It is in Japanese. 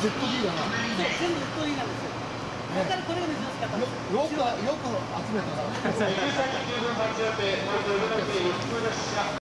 ZD だな。全部 ZD なんですよ。だからこれが珍しかったよ。よくよく集めたな。